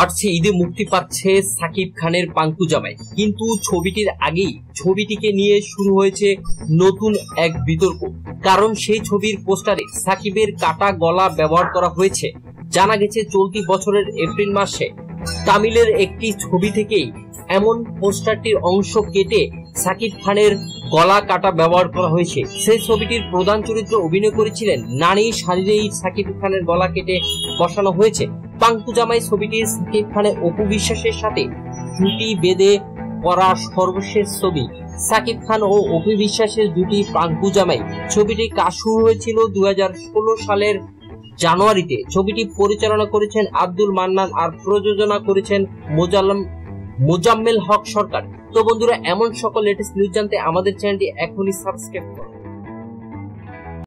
আর্টসে ঈদে মুক্তি পাচ্ছে সাকিব খানের পাঙ্কু জামাই। কিন্তু ছবিটির আগেই ছবিটিকে নিয়ে শুরু হয়েছে নতুন এক বিতর্ক। কারণ সেই ছবির পোস্টারে সাকিবের কাটা গলা ব্যবহার করা হয়েছে। জানা গেছে, চলতি বছরের এপ্রিল মাসে তামিলের একটি ছবি থেকেই এমন পোস্টারটির অংশ কেটে সাকিব খানের গলা কাটা ব্যবহার করা হয়েছে। সেই ছবিটির প্রধান চরিত্র অভিনয় করেছিলেন নানি শারীরেই সাকিব খানের গলা কেটে বসানো হয়েছে। পাঙ্কু জামাই ছবিটির সাকিব খানের অপু বিশ্বাসের সাথে জুটি বেঁধে করা সর্বশেষ ছবি। সাকিব খান ও অপু বিশ্বাসের জুটি পাঙ্কু জামাই ছবিটির কাজ শুরু হয়েছিল দু হাজার ষোলো সালের জানুয়ারিতে। ছবিটি পরিচালনা করেছেন আব্দুল মান্নান আর প্রযোজনা করেছেন মোজাল্লাম মোজাম্মেল হক সরকার। তো বন্ধুরা, এমন সকল লেটেস্ট নিউজ জানতে আমাদের চ্যানেলটি এখনই সাবস্ক্রাইব করুন